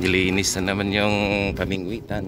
Nilinis na naman yung pamingwitan.